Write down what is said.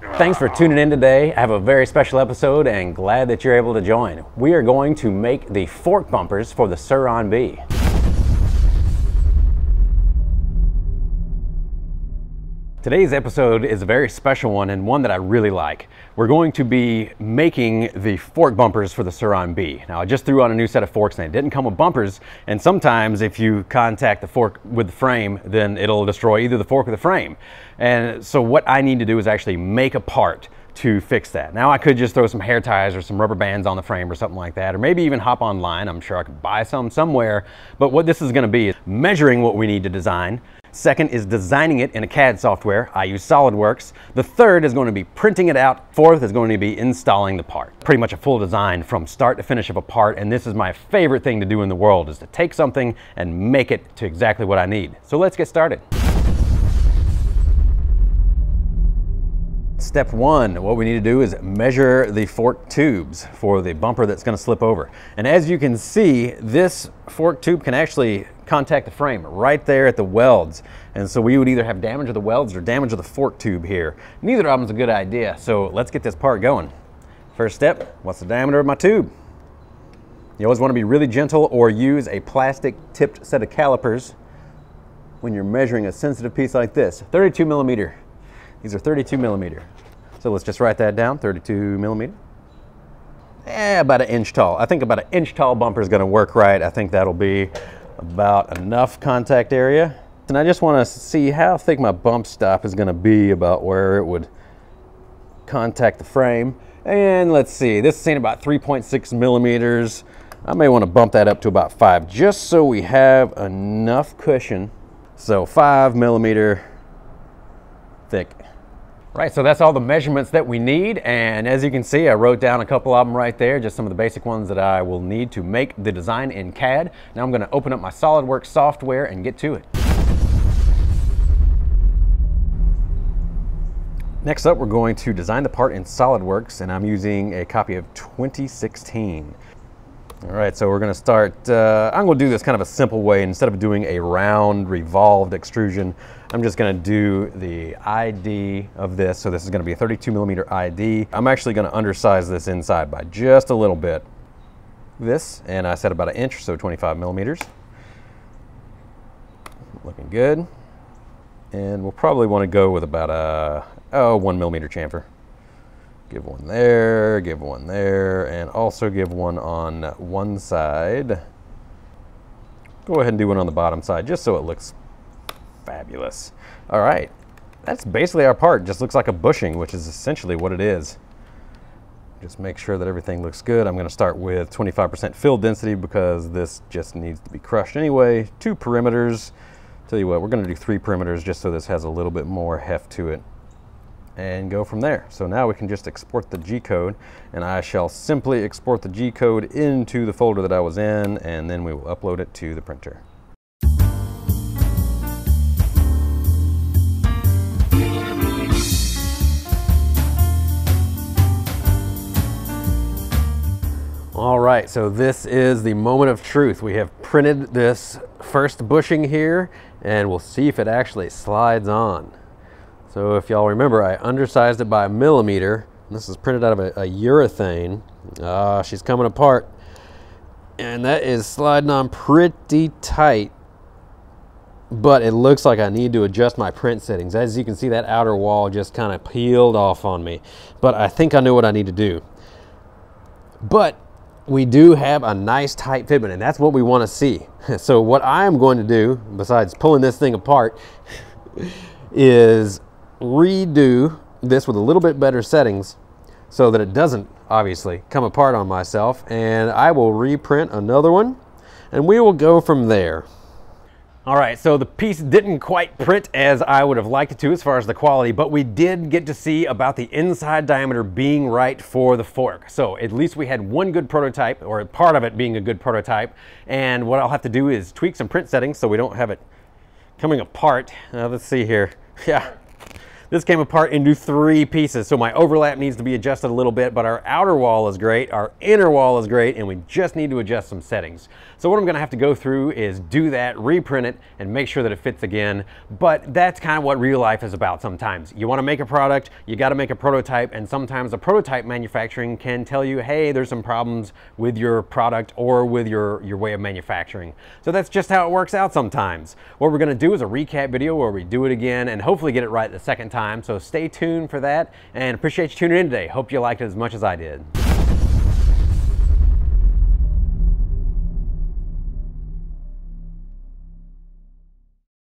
Thanks for tuning in today. I have a very special episode and glad that you're able to join. We are going to make the fork bumpers for the Sur-Ron B. Today's episode is a very special one and one that I really like. We're going to be making the fork bumpers for the Sur-Ron B. Now I just threw on a new set of forks and it didn't come with bumpers and sometimes if you contact the fork with the frame then it'll destroy either the fork or the frame. And so what I need to do is actually make a part to fix that. Now I could just throw some hair ties or some rubber bands on the frame or something like that, or maybe even hop online. I'm sure I could buy some somewhere. But what this is gonna be is measuring what we need to design, Second is designing it in a CAD software. I use SolidWorks. The third is going to be printing it out. Fourth is going to be installing the part. Pretty much a full design from start to finish of a part. And this is my favorite thing to do in the world is to take something and make it to exactly what I need. So let's get started. Step one, what we need to do is measure the fork tubes for the bumper that's gonna slip over. And as you can see, this fork tube can actually contact the frame right there at the welds. And so we would either have damage of the welds or damage of the fork tube here. Neither of them is a good idea, so let's get this part going. First step, what's the diameter of my tube? You always wanna be really gentle or use a plastic tipped set of calipers when you're measuring a sensitive piece like this. 32 millimeter. These are 32 millimeter. So let's just write that down, 32 millimeter. Eh, about an inch tall. I think about an inch tall bumper is gonna work right. I think that'll be about enough contact area. And I just wanna see how thick my bump stop is gonna be about where it would contact the frame. And let's see, this is saying about 3.6 millimeters. I may wanna bump that up to about five, just so we have enough cushion. So five millimeter thick. Right, so that's all the measurements that we need. And as you can see, I wrote down a couple of them right there, just some of the basic ones that I will need to make the design in CAD. Now I'm gonna open up my SolidWorks software and get to it. Next up, we're going to design the part in SolidWorks, and I'm using a copy of 2016. All right, so we're gonna start, uh, I'm gonna do this kind of a simple way. Instead of doing a round revolved extrusion, I'm just gonna do the ID of this. So this is gonna be a 32 millimeter ID. I'm actually gonna undersize this inside by just a little bit. This, and I said about an inch, so 25 millimeters. Looking good. And we'll probably wanna go with about a, oh, one millimeter chamfer. Give one there, give one there, and also give one on one side. Go ahead and do one on the bottom side just so it looks fabulous. All right, that's basically our part. Just looks like a bushing, which is essentially what it is. Just make sure that everything looks good. I'm gonna start with 25% fill density because this just needs to be crushed anyway. Two perimeters. Tell you what, we're gonna do three perimeters just so this has a little bit more heft to it and go from there. So now we can just export the G code and I shall simply export the G code into the folder that I was in and then we will upload it to the printer. All right, so this is the moment of truth. We have printed this first bushing here and we'll see if it actually slides on. So if y'all remember, I undersized it by a millimeter. This is printed out of a, a urethane. Ah, she's coming apart. And that is sliding on pretty tight. But it looks like I need to adjust my print settings. As you can see, that outer wall just kind of peeled off on me. But I think I know what I need to do. But we do have a nice tight fitment, and that's what we want to see. So what I'm going to do, besides pulling this thing apart, is redo this with a little bit better settings so that it doesn't obviously come apart on myself and I will reprint another one and we will go from there. All right, so the piece didn't quite print as I would have liked it to as far as the quality, but we did get to see about the inside diameter being right for the fork. So at least we had one good prototype, or part of it being a good prototype, and what I'll have to do is tweak some print settings so we don't have it coming apart. Uh, let's see here. Yeah, This came apart into three pieces, so my overlap needs to be adjusted a little bit, but our outer wall is great, our inner wall is great, and we just need to adjust some settings. So what I'm gonna have to go through is do that, reprint it, and make sure that it fits again. But that's kind of what real life is about sometimes. You wanna make a product, you gotta make a prototype, and sometimes the prototype manufacturing can tell you, hey, there's some problems with your product or with your, your way of manufacturing. So that's just how it works out sometimes. What we're gonna do is a recap video where we do it again and hopefully get it right the second time. So stay tuned for that and appreciate you tuning in today. Hope you liked it as much as I did.